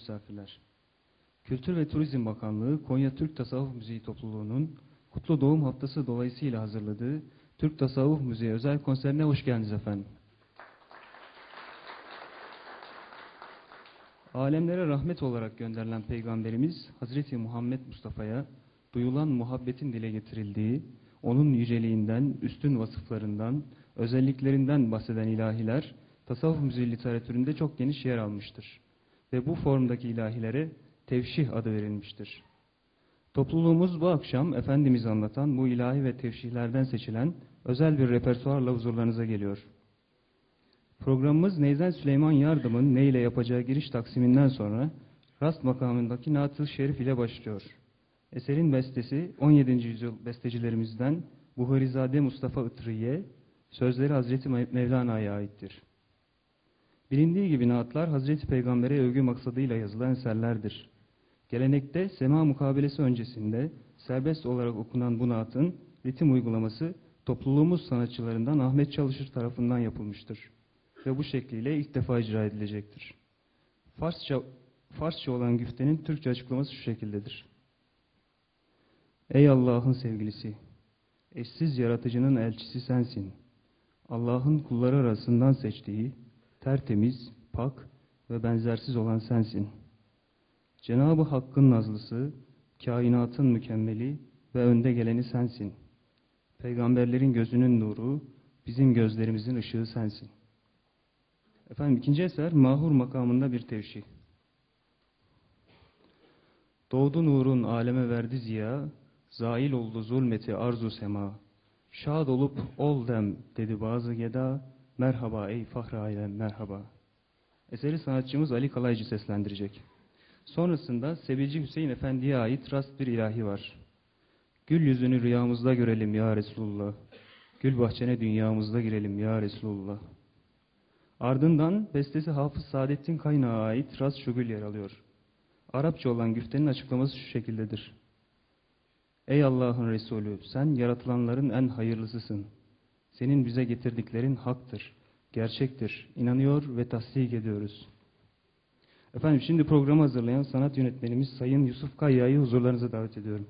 misafirler. Kültür ve Turizm Bakanlığı Konya Türk Tasavvuf Müziği Topluluğu'nun Kutlu Doğum Haftası dolayısıyla hazırladığı Türk Tasavvuf Müziği özel konserine hoş geldiniz efendim. Alemlere rahmet olarak gönderilen Peygamberimiz Hazreti Muhammed Mustafa'ya duyulan muhabbetin dile getirildiği, onun yüceliğinden, üstün vasıflarından, özelliklerinden bahseden ilahiler tasavvuf müziği literatüründe çok geniş yer almıştır. Ve bu formdaki ilahilere tevşih adı verilmiştir. Topluluğumuz bu akşam Efendimiz'i anlatan bu ilahi ve tevşihlerden seçilen özel bir repertuarla huzurlarınıza geliyor. Programımız Neyzen Süleyman Yardım'ın ne ile yapacağı giriş taksiminden sonra Rast makamındaki Naat-ı Şerif ile başlıyor. Eserin bestesi 17. yüzyıl bestecilerimizden Buharizade Mustafa Itriye, sözleri Hazreti Mevlana'ya aittir. Bilindiği gibi naatlar Hazreti Peygamber'e övgü maksadıyla yazılan eserlerdir. Gelenekte sema mukabelesi öncesinde serbest olarak okunan bu naatın ritim uygulaması topluluğumuz sanatçılarından Ahmet Çalışır tarafından yapılmıştır ve bu şekliyle ilk defa icra edilecektir. Farsça, Farsça olan güftenin Türkçe açıklaması şu şekildedir. Ey Allah'ın sevgilisi, eşsiz yaratıcının elçisi sensin. Allah'ın kulları arasından seçtiği, tertemiz, pak ve benzersiz olan sensin. Cenab-ı Hakk'ın nazlısı, kainatın mükemmeli ve önde geleni sensin. Peygamberlerin gözünün nuru, bizim gözlerimizin ışığı sensin. Efendim ikinci eser mahur makamında bir tevşih. Doğdu nurun aleme verdi ziya, zail oldu zulmeti arzu sema. Şad olup ol dem dedi bazı geda, merhaba ey fahri alem merhaba. Eseri sanatçımız Ali Kalaycı seslendirecek. Sonrasında Sebilci Hüseyin Efendi'ye ait rast bir ilahi var. Gül yüzünü rüyamızda görelim ya Resulullah. Gül bahçene dünyamızda girelim ya Resulullah. Ardından bestesi Hafız Saadettin Kaynağı ait Raz Şugül yer alıyor. Arapça olan güftenin açıklaması şu şekildedir. Ey Allah'ın Resulü sen yaratılanların en hayırlısısın. Senin bize getirdiklerin haktır, gerçektir, inanıyor ve tasdik ediyoruz. Efendim şimdi programı hazırlayan sanat yönetmenimiz Sayın Yusuf Kayya'yı huzurlarınıza davet ediyorum.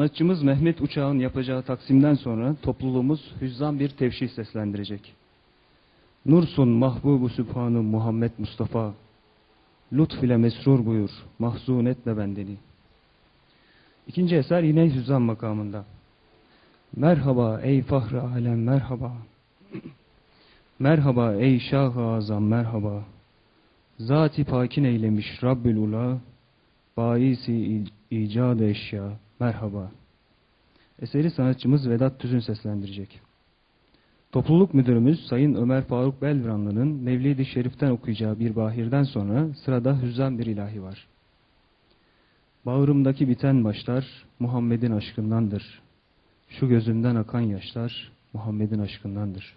Sanatçımız Mehmet Uçağ'ın yapacağı taksimden sonra topluluğumuz hüzzam bir tevşih seslendirecek. Nursun mahbubu sübhanı Muhammed Mustafa, lütf ile mesrur buyur, mahzun etme bendeni. İkinci eser yine hüzzam makamında. Merhaba ey fahri alem merhaba. merhaba ey şah-ı azam merhaba. Zati pakin eylemiş Rabbül Ula, baisi icadı eşya merhaba. Eseri sanatçımız Vedat Tüzün seslendirecek. Topluluk müdürümüz Sayın Ömer Faruk Belvranlı'nın Mevlid-i Şerif'ten okuyacağı bir bahirden sonra sırada hüzzam bir ilahi var. Bağrımdaki biten başlar Muhammed'in aşkındandır. Şu gözümden akan yaşlar Muhammed'in aşkındandır.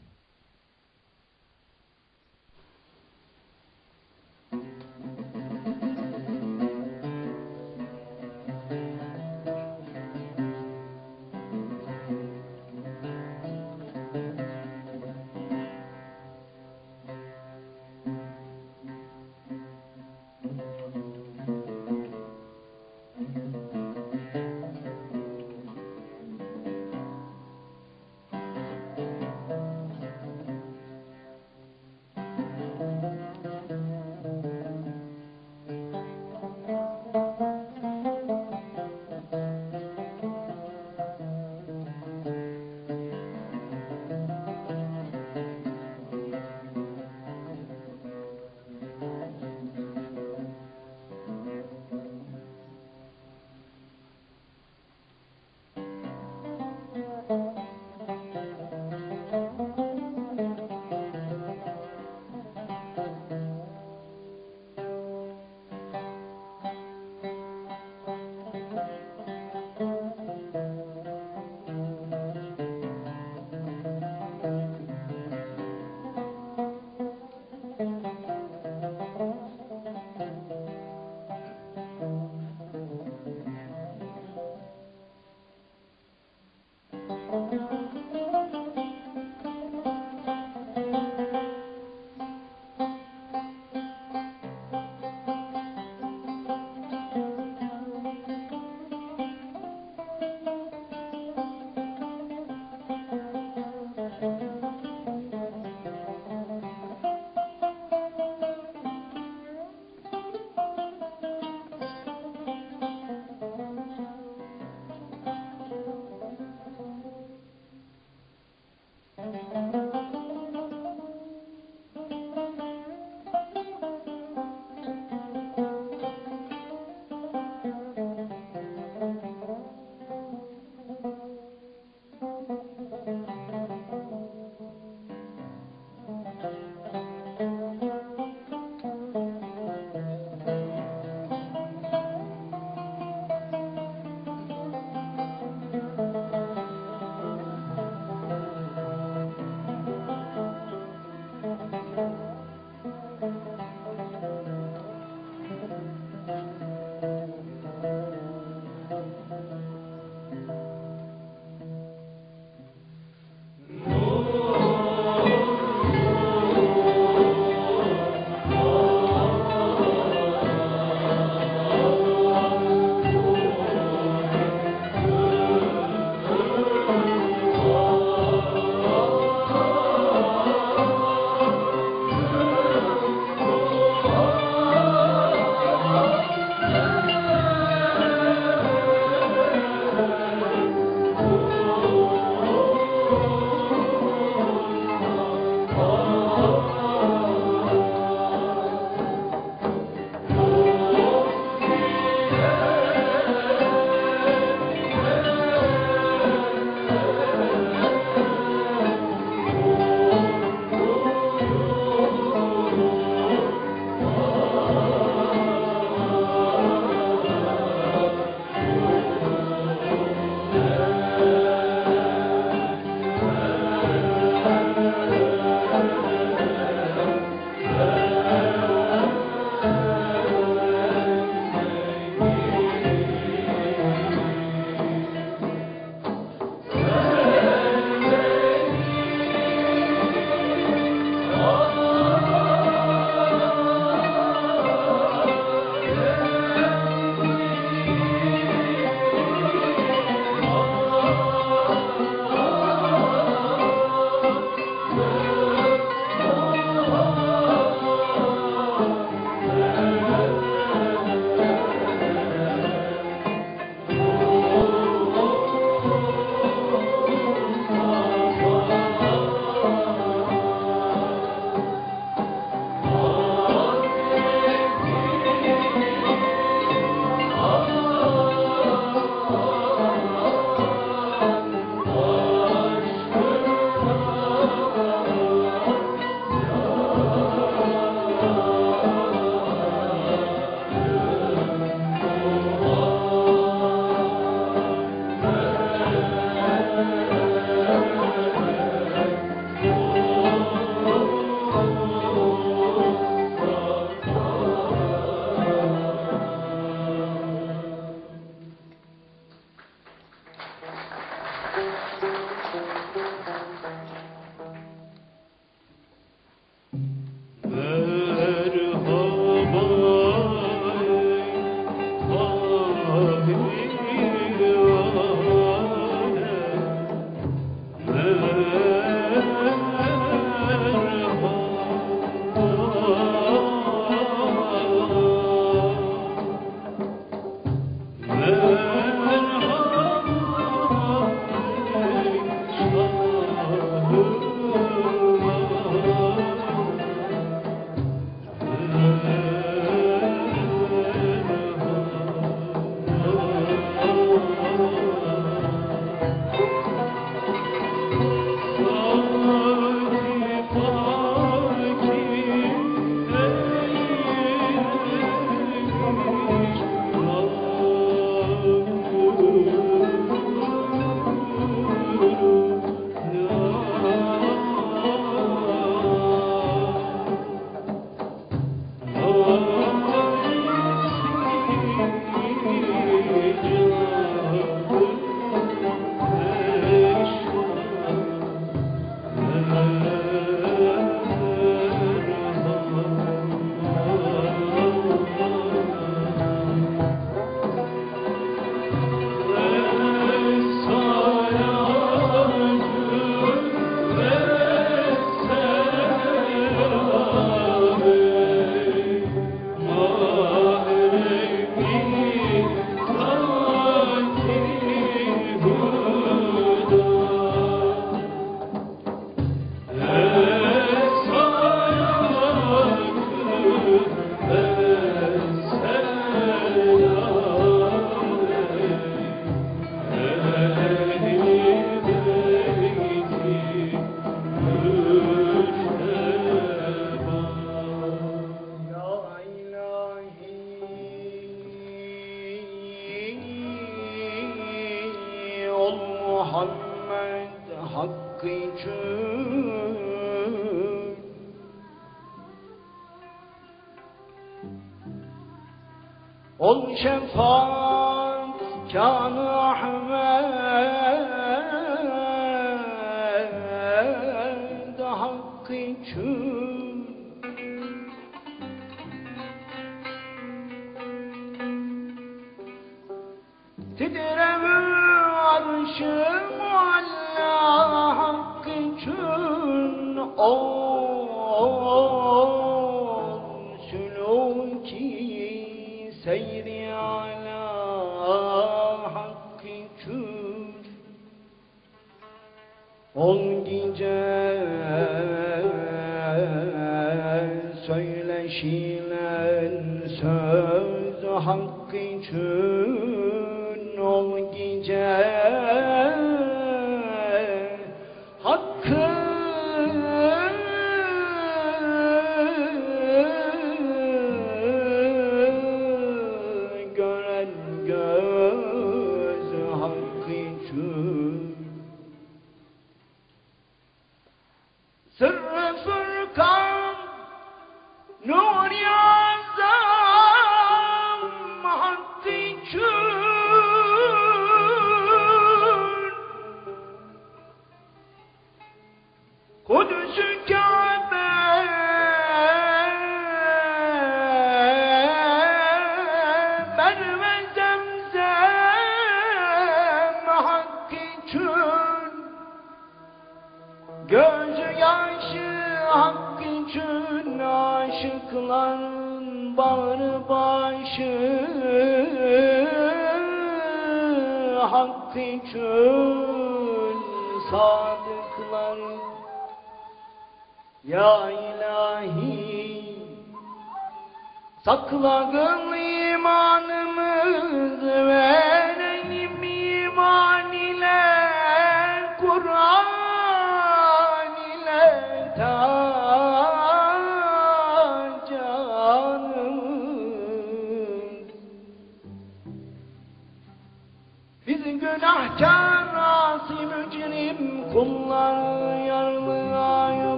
İmanımızı verelim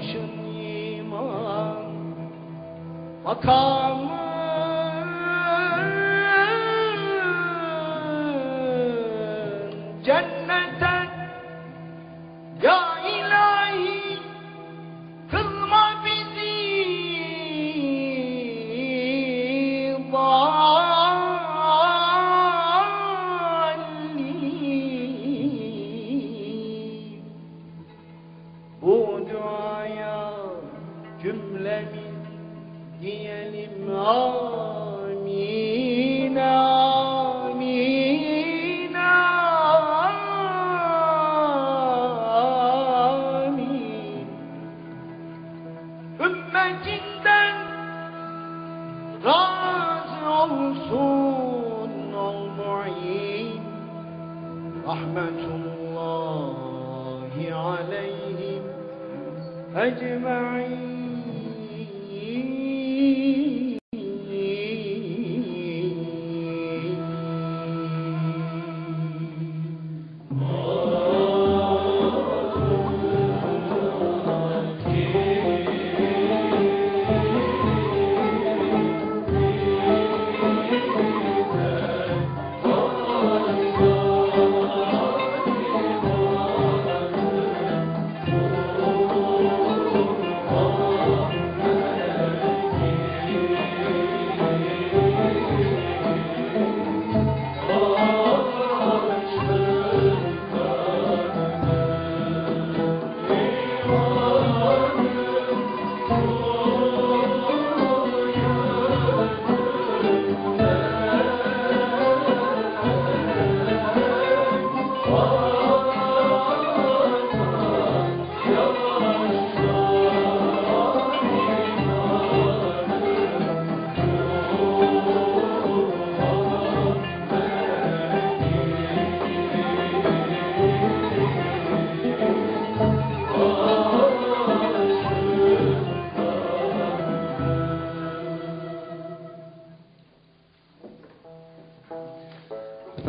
Yoldaşın iman makamı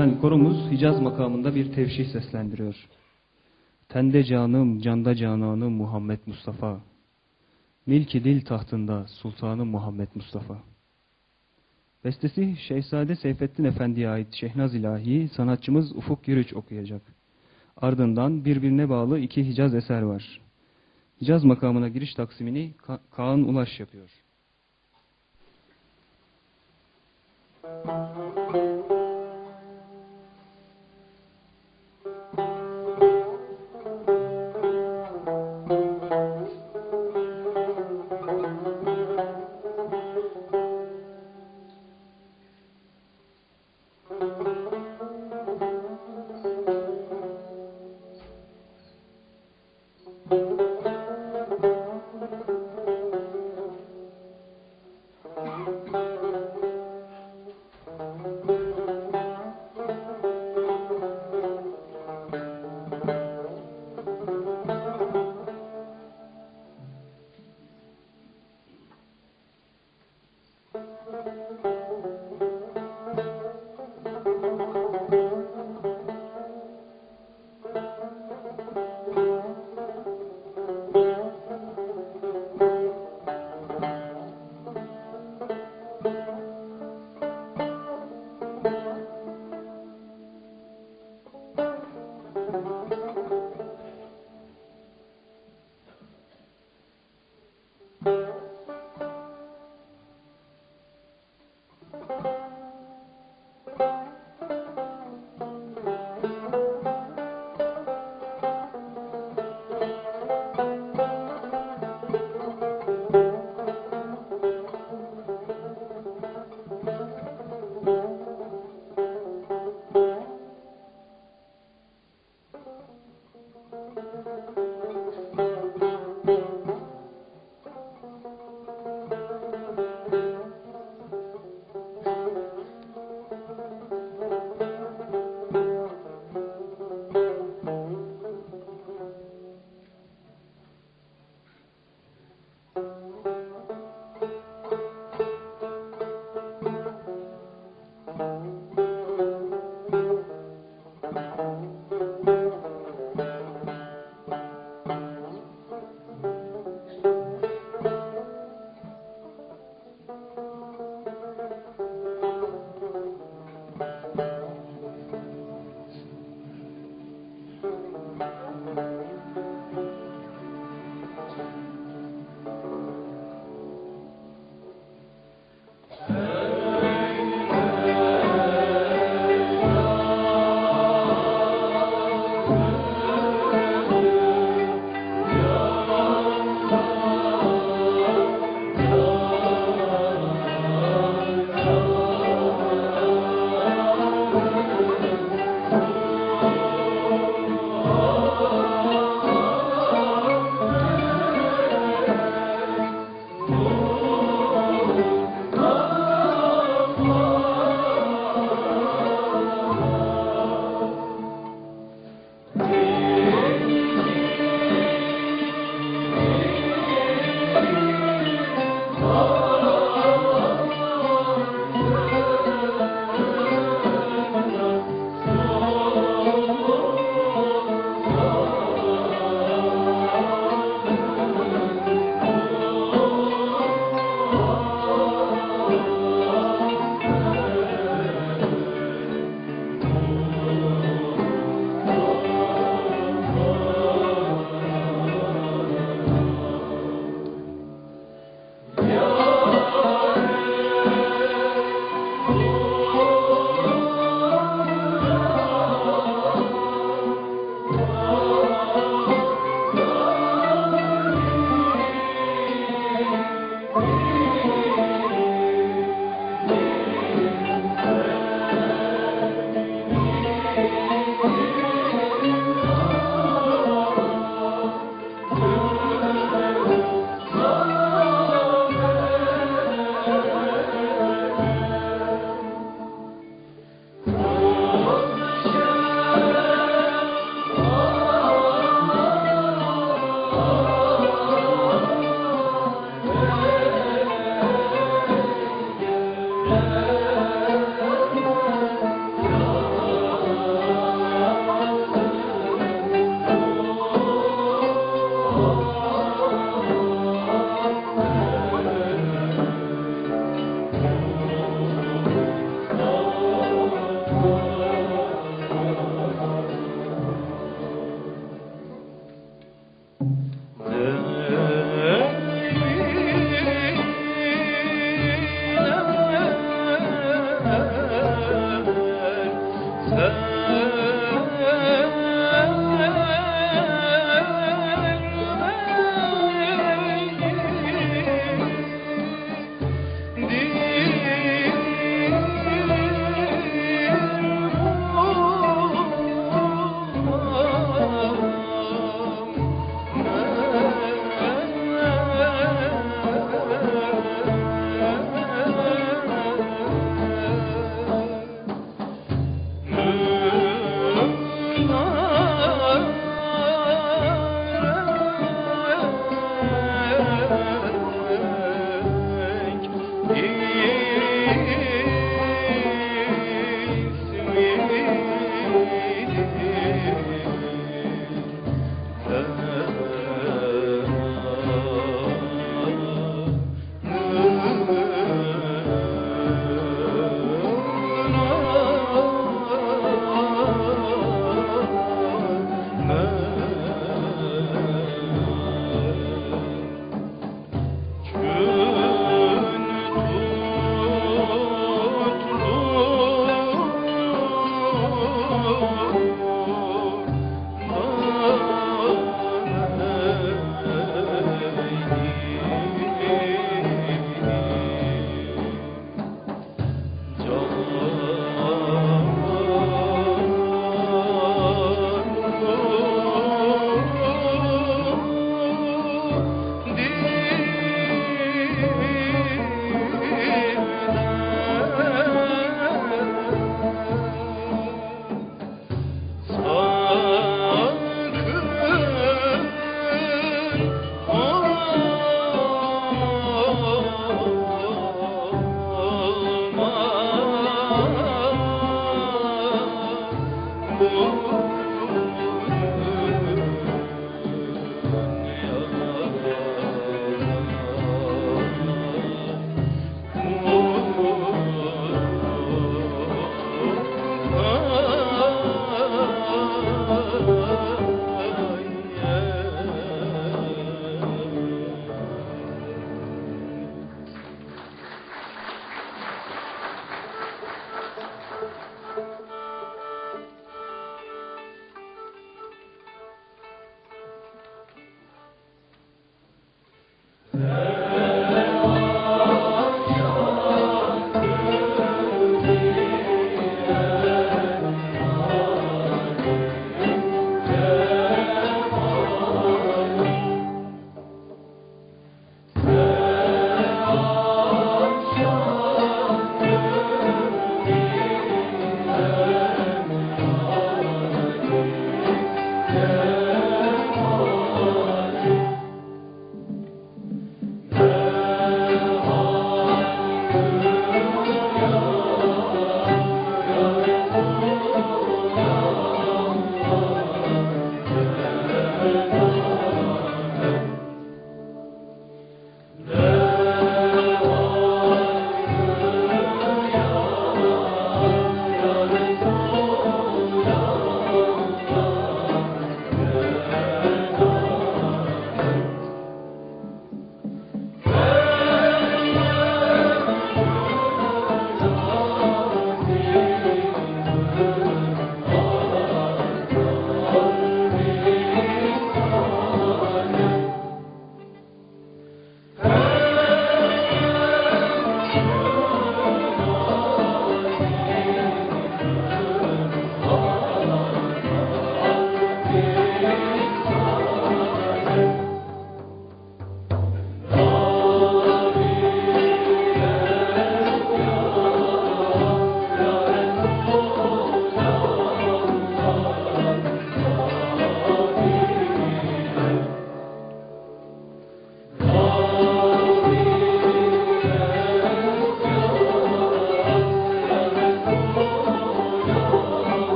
Efendim korumuz Hicaz makamında bir tevşih seslendiriyor. Tende canım, canda cananım Muhammed Mustafa. Milki dil tahtında Sultanım Muhammed Mustafa. Bestesi Şehzade Seyfettin Efendi'ye ait Şehnaz İlahi sanatçımız Ufuk Yürüç okuyacak. Ardından birbirine bağlı iki Hicaz eser var. Hicaz makamına giriş taksimini Ka Kaan Ulaş yapıyor. Efendim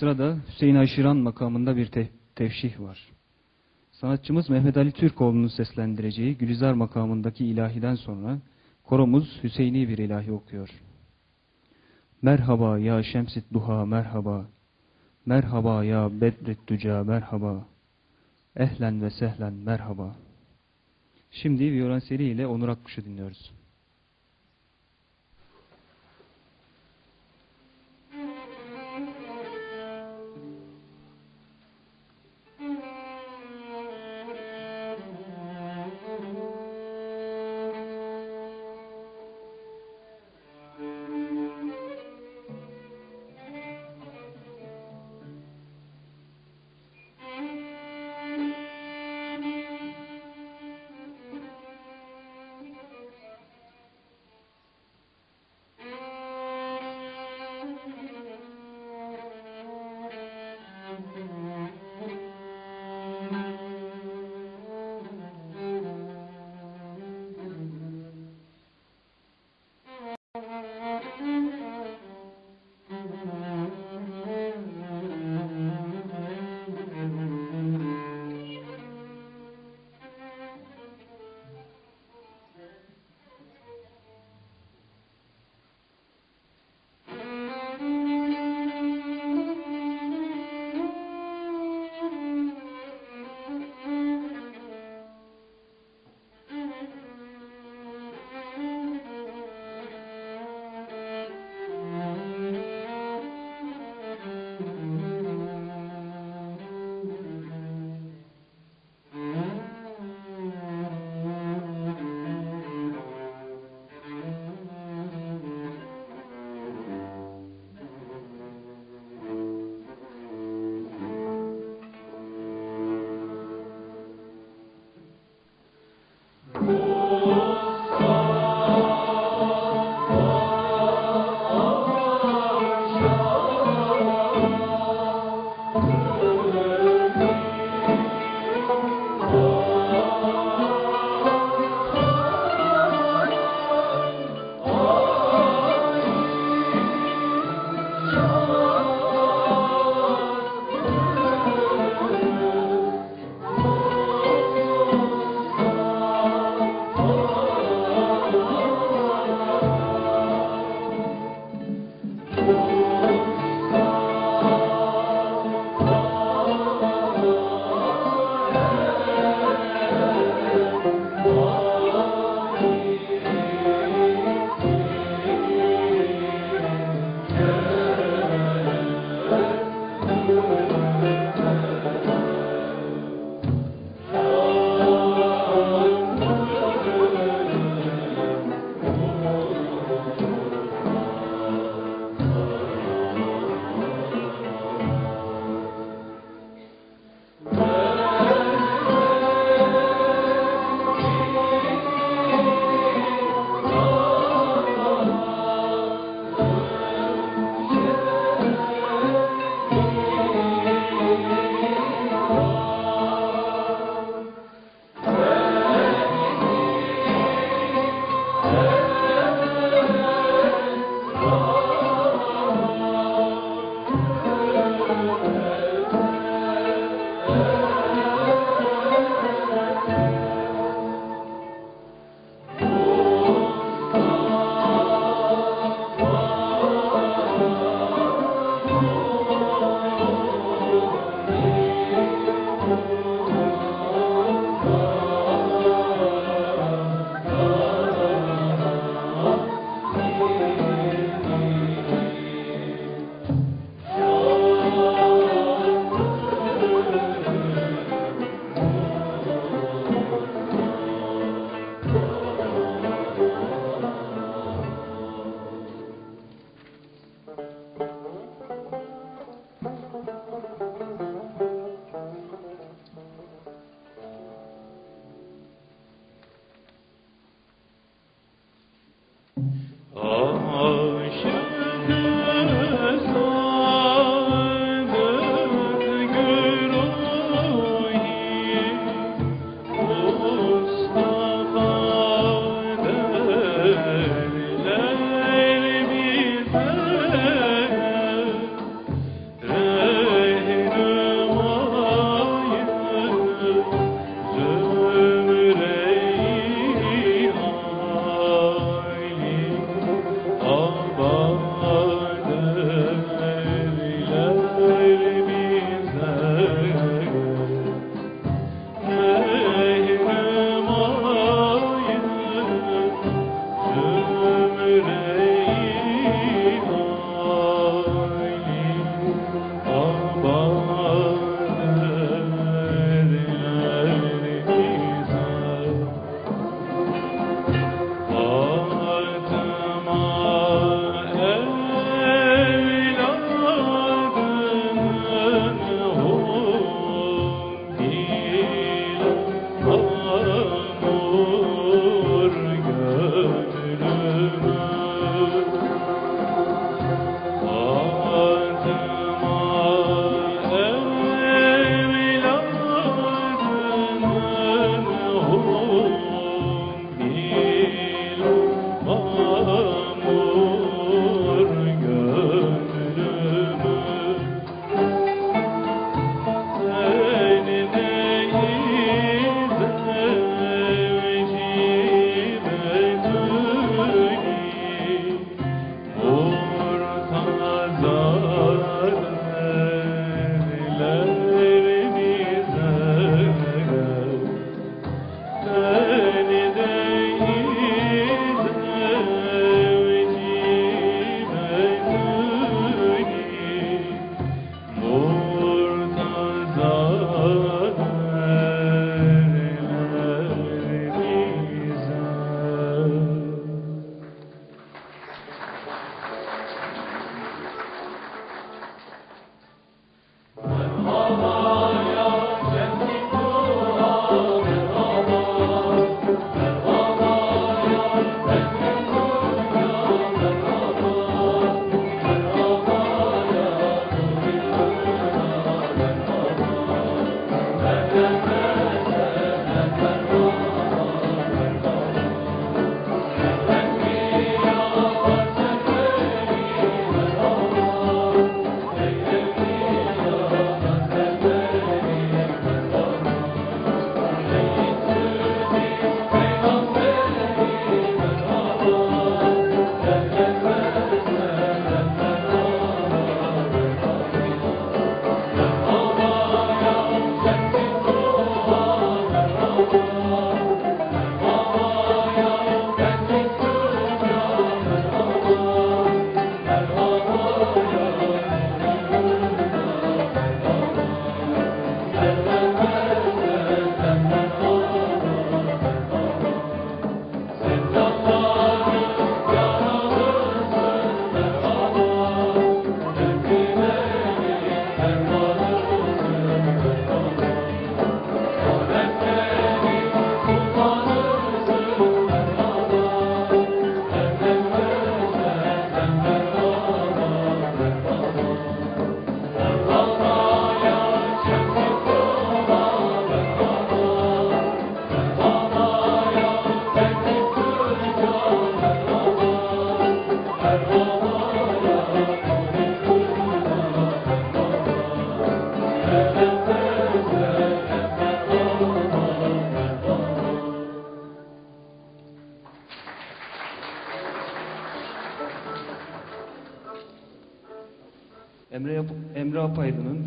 sırada Hüseyin Aşiran makamında bir te- tevşih var. Sanatçımız Mehmet Ali Türkoğlu'nun seslendireceği Gülizar makamındaki ilahiden sonra koromuz Hüseyini bir ilahi okuyor. Merhaba ya Şemsit Duha merhaba. Merhaba ya Bedret Duca merhaba. Ehlen ve sehlen merhaba. Şimdi viyolonseli ile Onur Akkuş'u dinliyoruz.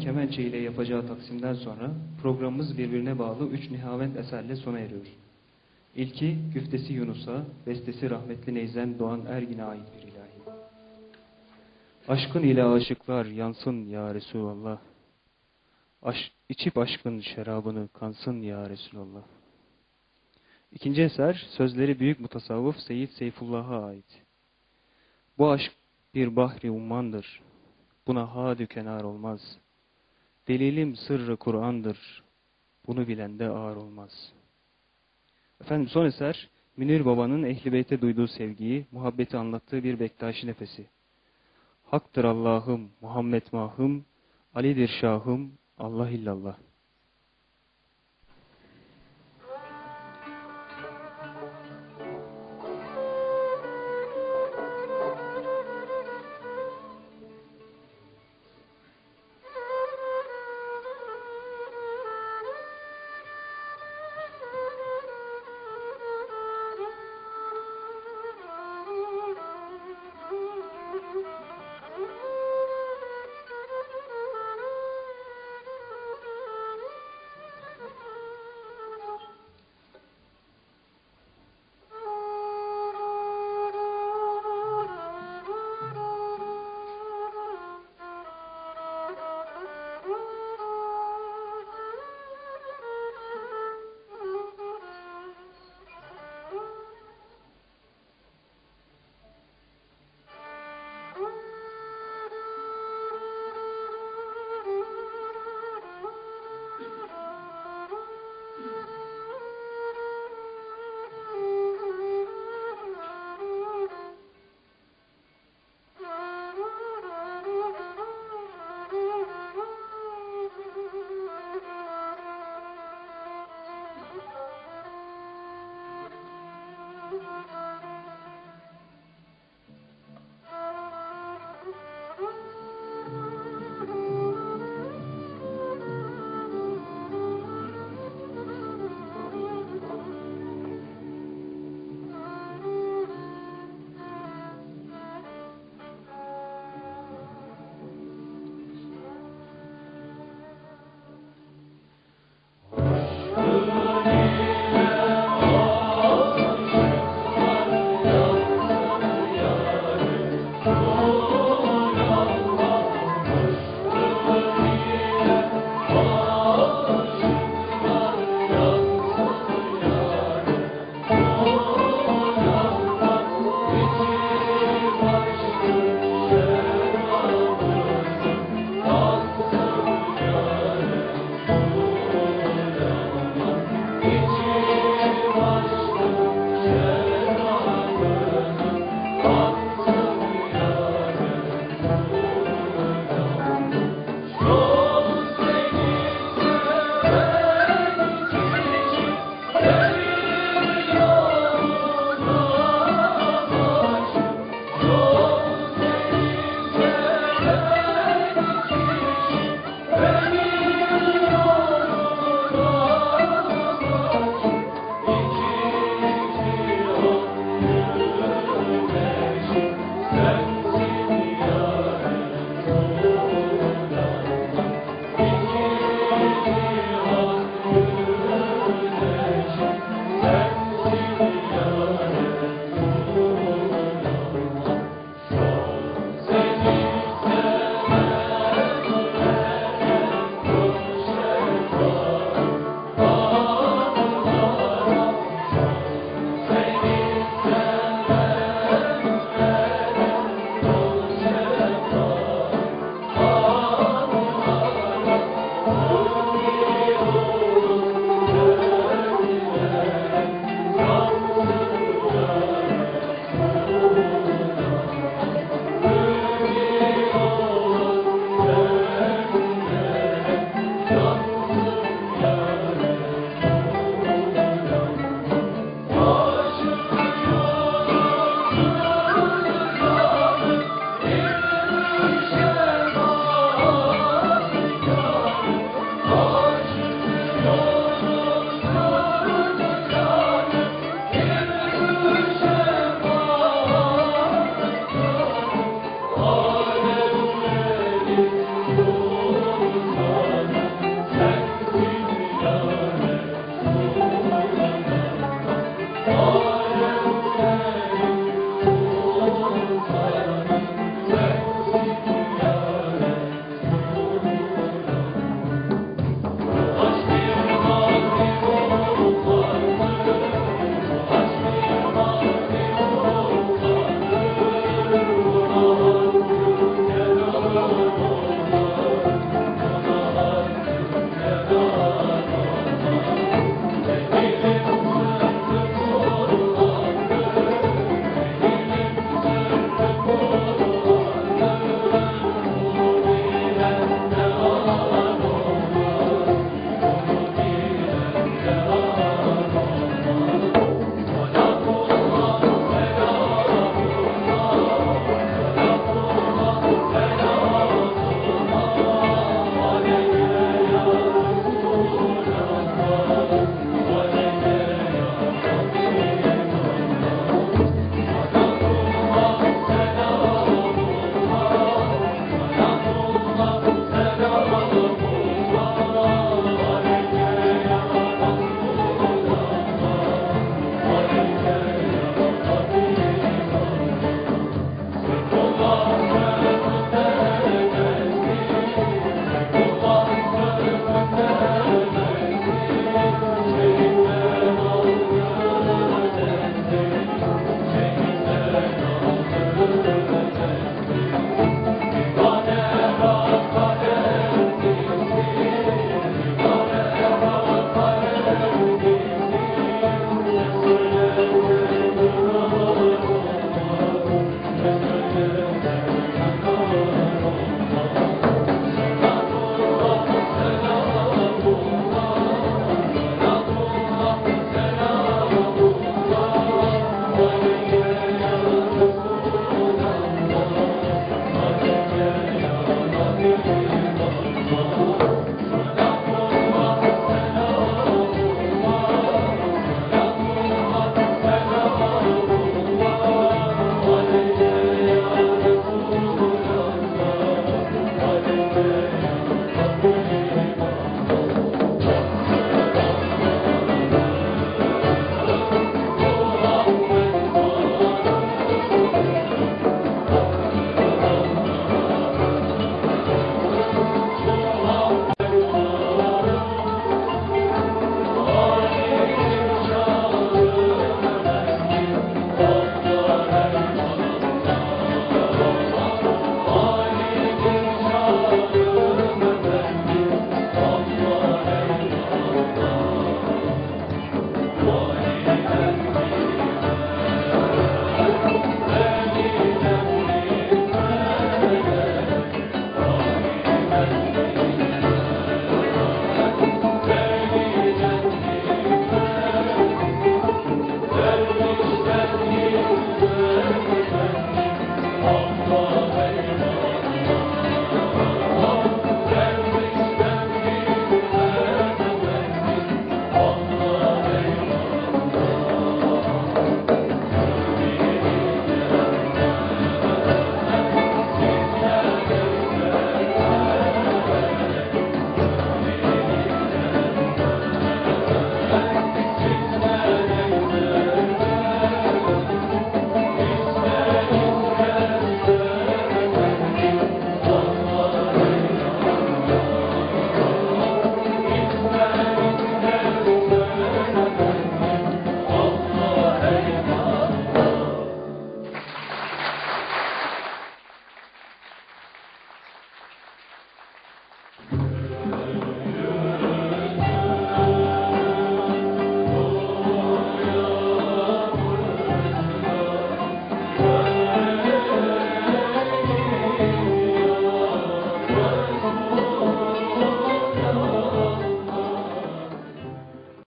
Kemençe ile yapacağı taksimden sonra programımız birbirine bağlı üç nihavent eserle sona eriyor. İlki Güftesi Yunus'a, bestesi rahmetli Neyzen Doğan Ergin'e ait bir ilahi. Aşkın ile aşıklar yansın ya Resulallah. Aş, içip aşkın şerabını kansın ya Resulallah. İkinci eser sözleri büyük mutasavvıf Seyyid Seyfullah'a ait. Bu aşk bir bahri ummandır. Buna hadü kenar olmaz. Delilim sırrı Kur'an'dır. Bunu bilende ağır olmaz. Efendim son eser Münir Baba'nın Ehli Beyt'e duyduğu sevgiyi, muhabbeti anlattığı bir Bektaşi nefesi. Haktır Allah'ım, Muhammed mahım, Ali'dir Şahım, Allah illallah.